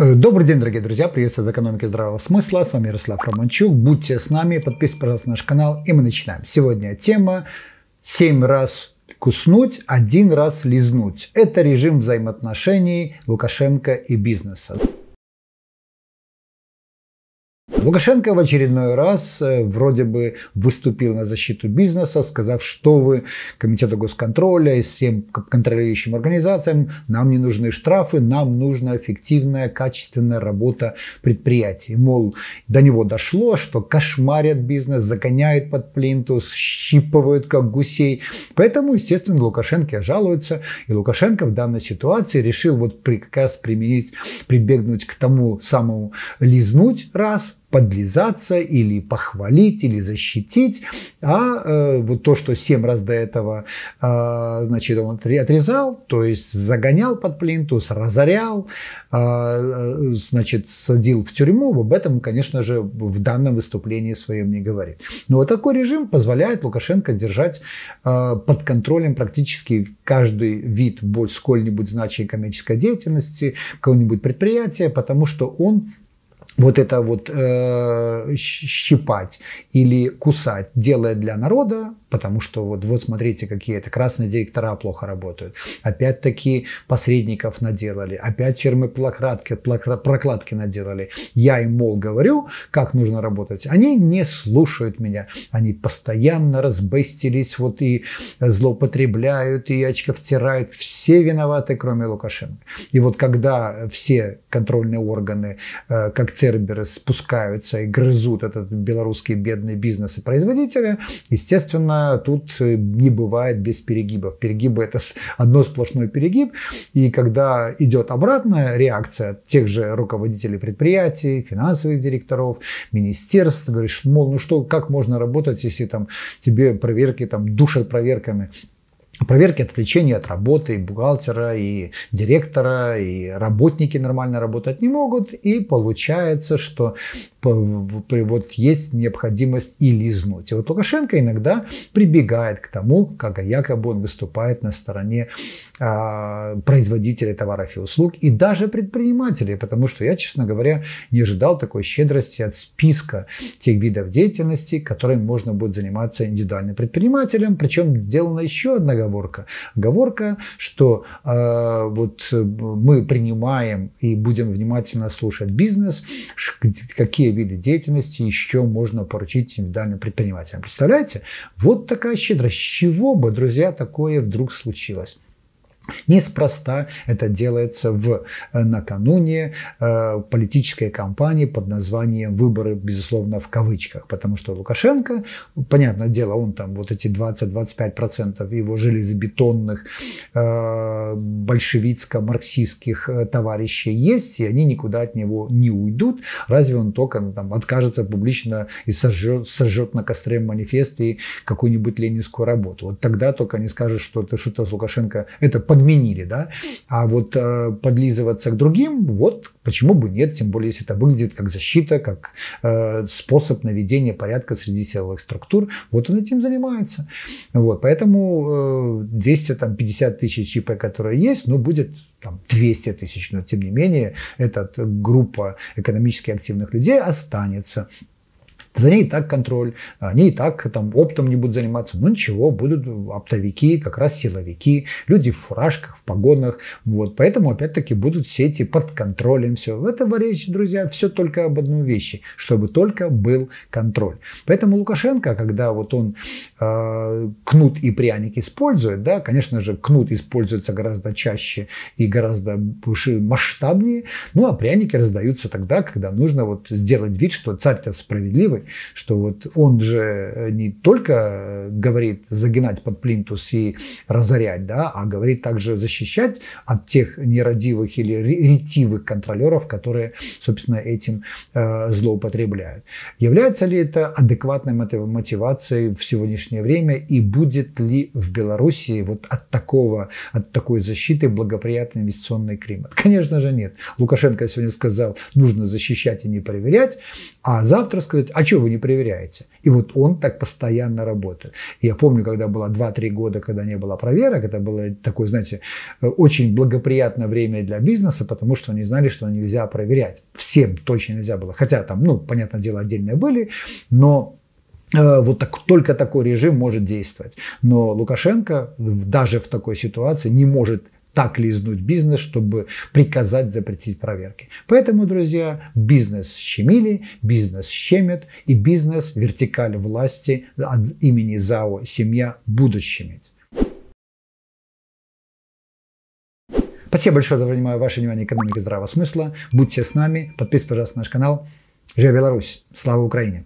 Э, добрый день, дорогие друзья. Приветствую в экономике здравого смысла. С вами Ярослав Романчук. Будьте с нами, подписывайтесь, пожалуйста, на наш канал. И мы начинаем. Сегодня тема «7 раз куснуть, один раз лизнуть». Это режим взаимоотношений Лукашенко и бизнеса. Лукашенко в очередной раз э, вроде бы выступил на защиту бизнеса, сказав, что вы комитету госконтроля и всем контролирующим организациям, нам не нужны штрафы, нам нужна эффективная, качественная работа предприятий. Мол, до него дошло, что кошмарят бизнес, загоняют под плинтус, щипывают как гусей. Поэтому, естественно, Лукашенко жалуется. И Лукашенко в данной ситуации решил вот как раз применить, прибегнуть к тому самому лизнуть раз, подлизаться или похвалить или защитить, а э, вот то, что семь раз до этого э, значит, он отрезал, то есть загонял под плинтус, разорял, э, значит, садил в тюрьму, об этом, конечно же, в данном выступлении своем не говорит. Но вот такой режим позволяет Лукашенко держать э, под контролем практически каждый вид сколь-нибудь значимой коммерческой деятельности, какого-нибудь предприятия, потому что он вот это вот э, щипать или кусать делая для народа, потому что вот, вот смотрите, какие это красные директора плохо работают. Опять-таки посредников наделали, опять фирмы прокладки, прокладки наделали. Я им, мол, говорю, как нужно работать. Они не слушают меня. Они постоянно разбестились вот и злоупотребляют, и очко втирают. Все виноваты, кроме Лукашенко. И вот когда все контрольные органы, э, как церберы, спускаются и грызут этот белорусский бедный бизнес и производители, естественно, тут э, не бывает без перегибов. Перегибы это одно сплошной перегиб. И когда идет обратная реакция тех же руководителей предприятий, финансовых директоров, министерств, говоришь, мол, ну что, как можно работать, если там тебе проверки там душат проверками проверки отвлечения от работы и бухгалтера, и директора, и работники нормально работать не могут. И получается, что вот есть необходимость и лизнуть. И вот Лукашенко иногда прибегает к тому, как якобы он выступает на стороне э, производителей товаров и услуг и даже предпринимателей, потому что я, честно говоря, не ожидал такой щедрости от списка тех видов деятельности, которыми можно будет заниматься индивидуальным предпринимателем. Причем сделана еще одна оговорка. Оговорка, что э, вот мы принимаем и будем внимательно слушать бизнес, какие виды деятельности еще можно поручить индивидуальным предпринимателям. Представляете? Вот такая щедрость. С чего бы, друзья, такое вдруг случилось? Неспроста это делается в э, накануне э, политической кампании под названием «Выборы», безусловно, в кавычках, потому что Лукашенко, понятное дело, он там вот эти 20-25% его железобетонных э, большевицко-марксистских товарищей есть, и они никуда от него не уйдут, разве он только ну, там, откажется публично и сожжет, сожжет на костре манифест и какую-нибудь ленинскую работу. Вот тогда только не скажет, что это что-то с Лукашенко, это под подменили, да, а вот э, подлизываться к другим, вот почему бы нет, тем более, если это выглядит как защита, как э, способ наведения порядка среди силовых структур, вот он этим занимается. Вот, поэтому э, 250 тысяч ЧП, которые есть, ну, будет там, 200 тысяч, но тем не менее, эта группа экономически активных людей останется. За ней и так контроль, они и так там оптом не будут заниматься. Ну ничего, будут оптовики, как раз силовики, люди в фуражках, в погонах. Вот. Поэтому опять-таки будут все эти под контролем. Все. В этом речь, друзья, все только об одной вещи, чтобы только был контроль. Поэтому Лукашенко, когда вот он э, кнут и пряник использует, да, конечно же, кнут используется гораздо чаще и гораздо масштабнее, ну а пряники раздаются тогда, когда нужно вот сделать вид, что царь-то справедливый, что вот он же не только говорит загинать под плинтус и разорять, да, а говорит также защищать от тех нерадивых или ретивых контролеров, которые, собственно, этим э, злоупотребляют. Является ли это адекватной мотивацией в сегодняшнее время и будет ли в Беларуси вот от такого, от такой защиты благоприятный инвестиционный климат? Конечно же нет. Лукашенко сегодня сказал, нужно защищать и не проверять, а завтра сказать, а чего вы не проверяете? И вот он так постоянно работает. Я помню, когда было 2-3 года, когда не было проверок, это было такое, знаете, очень благоприятное время для бизнеса, потому что они знали, что нельзя проверять. Всем точно нельзя было. Хотя там, ну, понятное дело, отдельные были, но Э, вот так, только такой режим может действовать. Но Лукашенко даже в такой ситуации не может так лизнуть бизнес, чтобы приказать запретить проверки. Поэтому, друзья, бизнес щемили, бизнес щемит, и бизнес вертикаль власти от имени ЗАО «Семья» будут щемить. Спасибо большое за внимание, ваше внимание экономики здравого смысла. Будьте с нами, подписывайтесь, пожалуйста, на наш канал. Живя Беларусь! Слава Украине!